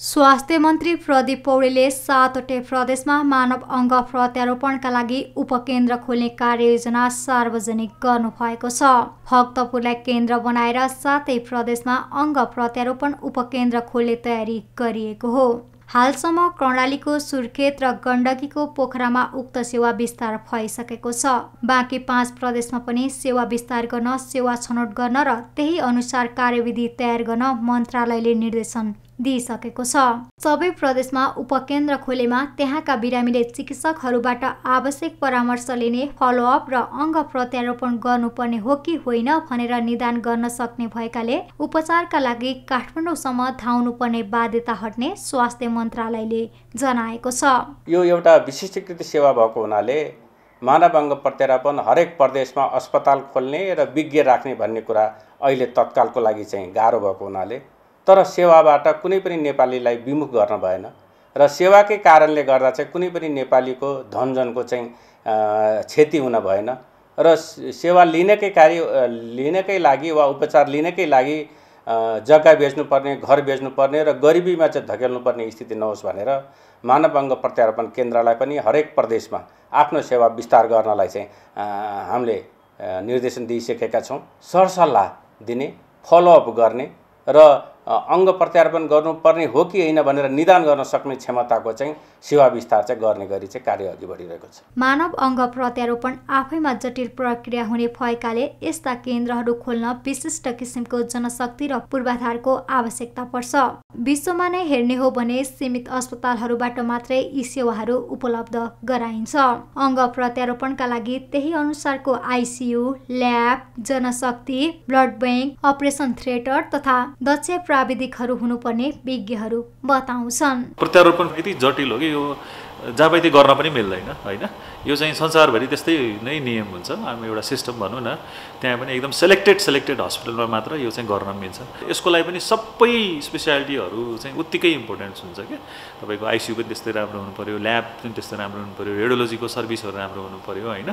स्वास्थ्य मन्त्री प्रदीप पौडेलले सातवटै प्रदेशमा मानव अङ्ग प्रत्यारोपणका लागि उपकेन्द्र खोल्ने कार्ययोजना सार्वजनिक गर्नुभएको छ। भक्तपुरलाई केन्द्र बनाएर सातै प्रदेशमा अङ्ग प्रत्यारोपण उपकेन्द्र खोल्ने तयारी गरिएको हो। हालसम्म कर्णालीको सुर्खेत र गण्डकीको पोखरामा उक्त सेवा विस्तार भइसकेको छ। बाँकी पाँच प्रदेशमा पनि सेवा विस्तार गर्न सेवा छनौट गर्न र त्यही अनुसार कार्यविधि तयार गर्न मन्त्रालयले निर्देशन दिइसकेको छ। सबै प्रदेशमा उपकेन्द्र खोलेमा त्यहाँका बिरामीले चिकित्सकहरूबाट आवश्यक परामर्श लिने फलोअप र अङ्ग प्रत्यारोपण गर्नुपर्ने हो कि होइन भनेर निदान गर्न सक्ने भएकाले उपचारका लागि काठमाडौँसम्म धाउनुपर्ने बाध्यता हट्ने स्वास्थ्य मन्त्रालयले जनाएको छ। यो एउटा विशिष्टीकृत सेवा भएको हुनाले मानव अङ्ग प्रत्यारोपण हरेक प्रदेशमा अस्पताल खोल्ने र विज्ञ राख्ने भन्ने कुरा अहिले तत्कालको लागि चाहिँ गाह्रो भएको हुनाले तर सेवाबाट कुनै पनि नेपालीलाई विमुख गर्न भएन र सेवाकै कारणले गर्दा चाहिँ कुनै पनि नेपालीको धनजनको चाहिँ क्षति हुन भएन र सेवा लिनकै कार्य लिनकै लागि वा उपचार लिनकै लागि जग्गा बेच्नुपर्ने घर बेच्नुपर्ने र गरिबीमा चाहिँ धकेल्नुपर्ने स्थिति नहोस् भनेर मानव अङ्ग प्रत्यारोपण केन्द्रलाई पनि हरेक प्रदेशमा आफ्नो सेवा विस्तार गर्नलाई चाहिँ हामीले निर्देशन दिइसकेका छौँ। सरसल्लाह दिने फलोअप गर्ने र अङ्ग प्रत्यारोपण गर्नुपर्ने हो कि होइन भनेर निदान गर्न सक्ने क्षमताको चाहिँ सेवा विस्तार चाहिँ गर्ने गरी चाहिँ कार्य अघि बढिरहेको छ। मानव अङ्ग प्रत्यारोपण आफैमा जटिल प्रक्रिया हुने भएकाले यस्ता केन्द्रहरू खोल्न विशिष्ट किसिमको जनशक्ति र पूर्वाधारको आवश्यकता पर्छ। विश्वमा नै हेर्ने हो भने सीमित अस्पतालहरूबाट मात्रै यी सेवाहरू उपलब्ध गराइन्छ। अङ्ग प्रत्यारोपणका लागि त्यही अनुसारको आइसियु ल्याब जनशक्ति ब्लड ब्याङ्क अपरेसन थिएटर तथा दक्ष प्राविधिकहरू हुनुपर्ने विज्ञहरू बताउँछन्। प्रत्यारोपण यति जटिल हो कि यो जहाँ गर्न पनि मिल्दैन होइन? यो चाहिँ संसारभरि त्यस्तै नै नियम हुन्छ। हामी एउटा सिस्टम भनौँ न त्यहाँ पनि एकदम सेलेक्टेड सेलेक्टेड हस्पिटलमा मात्र यो चाहिँ गर्न मिल्छ। यसको लागि पनि सबै स्पेसियालिटीहरू चाहिँ उत्तिकै इम्पोर्टेन्स हुन्छ क्या। तपाईँको आइसियु पनि त्यस्तै राम्रो हुनु पऱ्यो ल्याब पनि त्यस्तै राम्रो हुनु पऱ्यो रेडियोलोजीको सर्भिसहरू राम्रो हुनु पऱ्यो होइन?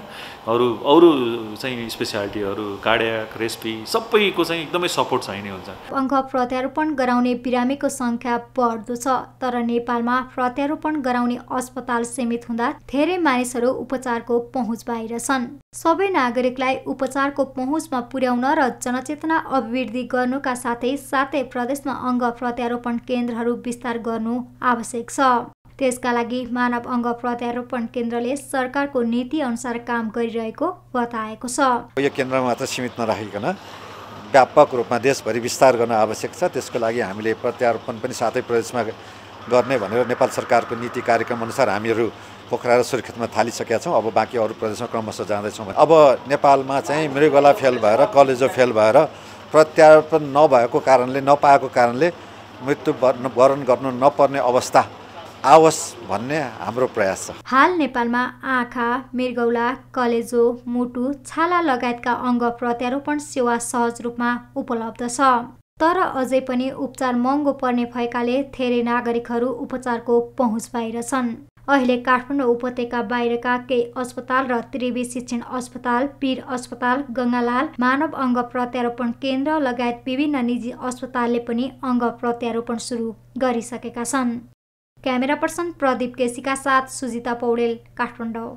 अरू अरू चाहिँ स्पेसियालिटीहरू कार्डियाक रेस्पी सबैको चाहिँ एकदमै सपोर्ट चाहिने हुन्छ। अङ्ग प्रत्यारोपण गराउने बिरामीको सङ्ख्या बढ्दो छ तर नेपालमा प्रत्यारोपण गराउने अस्पताल सीमित हुँदा धेरै मानिसहरू उपचारको पहुँच बाहिर छन्। सबै नागरिकलाई उपचारको पहुँचमा पुर्याउन र जनचेतना अभिवृद्धि गर्नुका साथै सातै प्रदेशमा अङ्ग प्रत्यारोपण केन्द्रहरू विस्तार गर्नु आवश्यक छ। त्यसका लागि मानव अङ्ग प्रत्यारोपण केन्द्रले सरकारको नीति अनुसार काम गरिरहेको बताएको छ। यो केन्द्रमा मात्र सीमित नराखिकन व्यापक रूपमा देशभरि विस्तार गर्न आवश्यक छ। त्यसको लागि हामीले प्रत्यारोपण पनि सातै प्रदेशमा गर्ने भनेर नेपाल सरकारको नीति कार्यक्रम अनुसार हामीहरू पोखरा र सुर्खेतमा थालिसकेका छौँ। अब बाँकी अरू प्रदेशमा क्रमशः जाँदैछौँ अब नेपालमा चाहिँ मृगला फेल भएर कलेजो फेल भएर प्रत्यारोपण नभएको कारणले नपाएको कारणले मृत्यु वरण गर्नु नपर्ने अवस्था आओस् भन्ने हाम्रो प्रयास छ। हाल नेपालमा आँखा मृगौला कलेजो मुटु छाला लगायतका अङ्ग प्रत्यारोपण सेवा सहज रूपमा उपलब्ध छ। तर अझै पनि उपचार महँगो पर्ने भएकाले धेरै नागरिकहरू उपचारको पहुँच बाहिर छन्। अहिले काठमाडौँ उपत्यका बाहिरका केही अस्पताल र त्रिवी शिक्षण अस्पताल पीर अस्पताल गङ्गालाल मानव अङ्ग प्रत्यारोपण केन्द्र लगायत विभिन्न निजी अस्पतालले पनि अङ्ग प्रत्यारोपण सुरु गरिसकेका छन्। क्यामेरा पर्सन प्रदीप केसीका साथ सुजिता पौडेल काठमाडौँ।